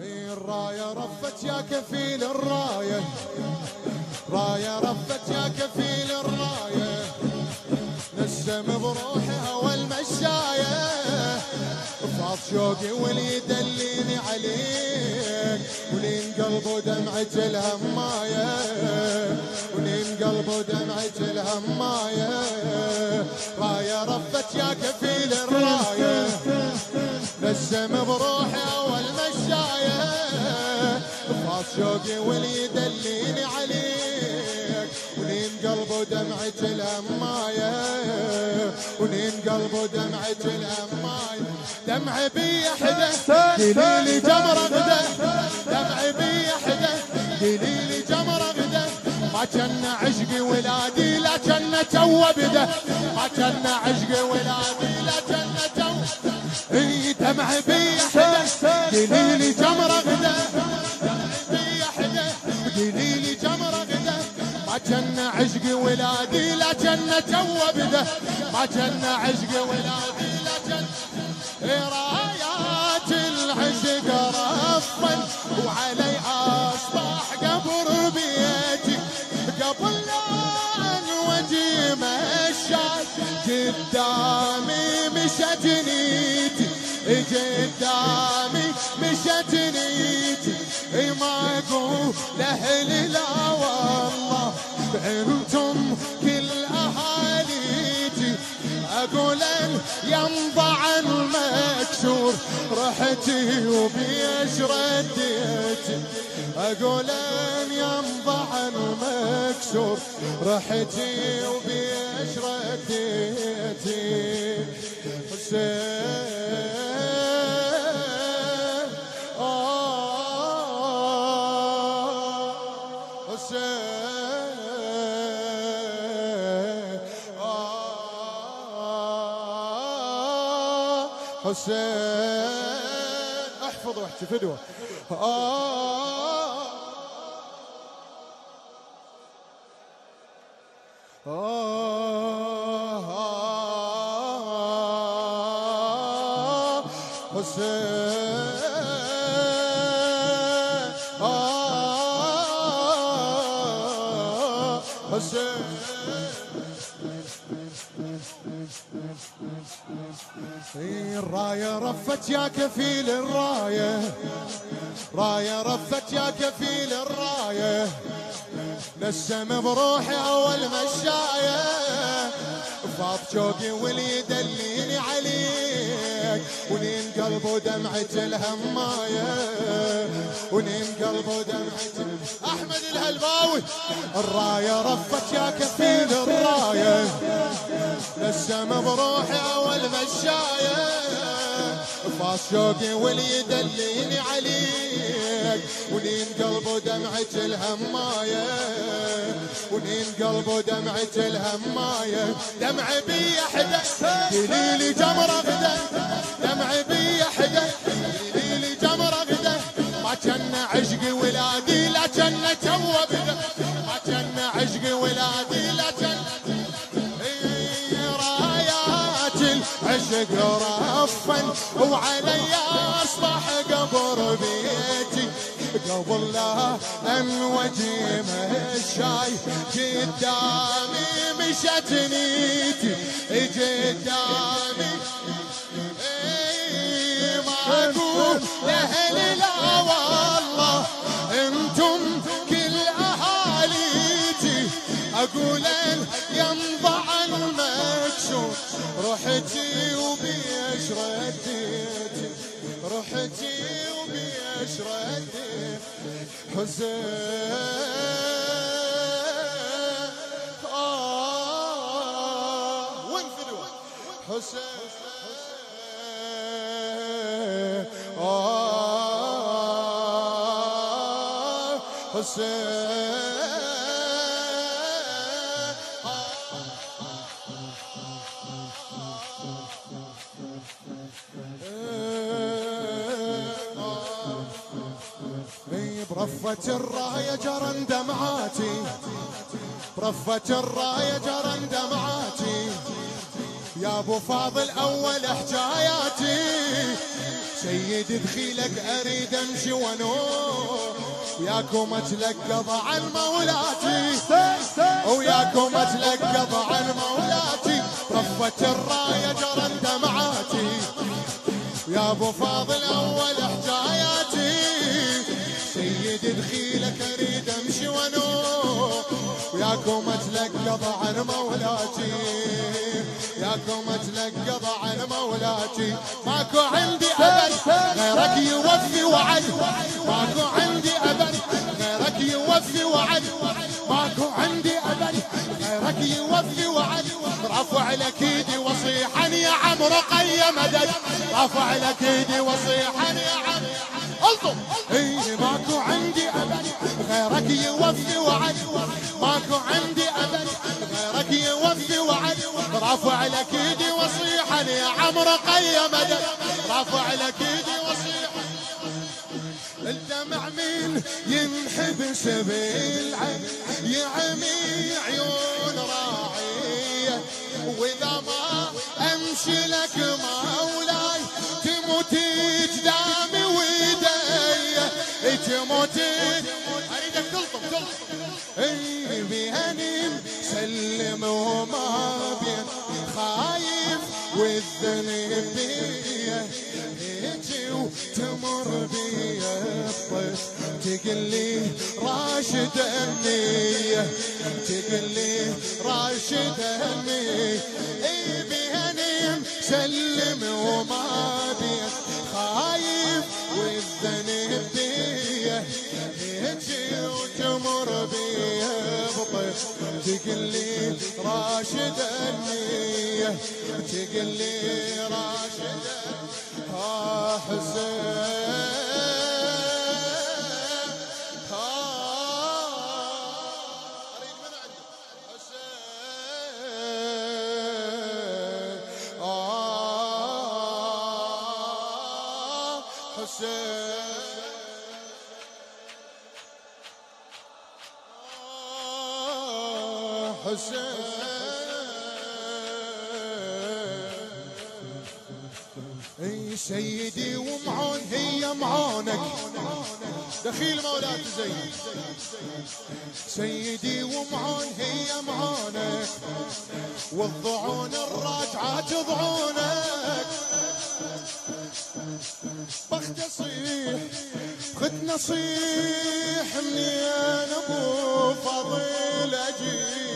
الراية رفت يا كفيل الراية راية رفت يا كفيل الراية نسم بروحها والمشاية فاض شوقي واللي يدليني عليك ولين قلبه دمعة الهماية ولين قلبه دمعة الهماية راية رفت يا كفيل الراية نسم بروحي اول مشاية فاض شوقي واللي يدليني عليك. ولين قلبه دمعة الهماية ولين قلبه دمعة الهماية دمع بي حدا قولي لي جمرة غدا. دمع بي حدا قولي لي جمرة غدا. ما كان عشقي ولادي لا كان تو بدا. ما كان عشقي ولادي لا كان تو دمع بي حدا قولي لي جمرة غدا. دمع بي حدا قولي لي جمرة غدا. ما كان عشقي ولادي لا كان تو بدا. ما كان عشقي ولادي قدامي مشت نيتي ما أقول لأهل لا والله. أنتم كل اهاليتي أقول ينضع المكسور رحتي وبيش رديتي أقول ينضع المكسور رحتي وبيش رديتي حسين حسين. احفظ واحكي فدوه آه. آه. حسين. آه. حسين. الراية رفت يا كفيل الراية. راية رفت يا كفيل الراية. نسم بروحي أول مشاية. فاض شوقي واللي يدليني ونين قلبه دمعة الهماية. ونين قلبه دمعة أحمد الهلباوي الراية رفت يا كفيل الراية. نسم بروحي أول مشاية. فاض شوقي واللي يدليني عليك. ونين قلبه دمعة الهماية. ونين قلبه دمعة الهماية. دمع بي حدا قولي لي جمرة غدا. لا تو بدا ما كان عشقي ولادي لا كان رايات العشق رفا. وعلي أصبح قبر بيتي. قبل لا أن وجهي مشاي. قدامي مشت نيتي. قدامي. إي ما أقول لأهل لا والله. أنتم أقول ينضع المكسور رحتي وبيش رديتي رحتي وبيش رديت حزين آه. وين فدوة حسين. آه. حسين. برفة الراية جرن دمعاتي. برفة الراية جرن دمعاتي. يا أبو فاضل أول حجاياتي سيد دخيلك أريد أمشي ونور وياكم اتلقض عن مولاتي. وياكم اتلقض عن مولاتي. رفت الرايه جرى دمعاتي. يا أبو فاضل دخيلك أريد أمشي ونور وياكم اتلقض عن مولاتي. ياكم اتلقض عن مولاتي. ماكو عندي أبد غيرك يوفي وعد. ماكو عندي أبد غيرك يوفي وعد. ماكو عندي أبد غيرك يوفي وعد. رفع لك إيدي وصيحا يا عم رقي مدد رفع لك إيدي وصيحا رفع لك ايدي وصيحا يا عم رقي مدد رفع لك ايدي وصيحا الدمع من ينحبس بالعين يعمي عيون راعية. وإذا ما أمشي لك مولاي تموت قدامي ويدي تموت أريدك تلطم تلطم اي بهنين سلم وما بين خايف والذنب بيه هيجي وتمر بي الطيف لي راشد النية تقول لي راشد النية اي بهنيم سلم وما بين خايف والذنب بيه هيجي وتمر بي تقول لي راشد النية تقول لي راشد ها حسين عندك حسين. آه حسين. حسين. أي سيدي ومعون هي معونك. دخيل مولات زين. سيدي ومعون هي معونك. والضعون الراجعات ضعونك بخت اصيح خد نصيح مني أنا أبو فضيل أجيب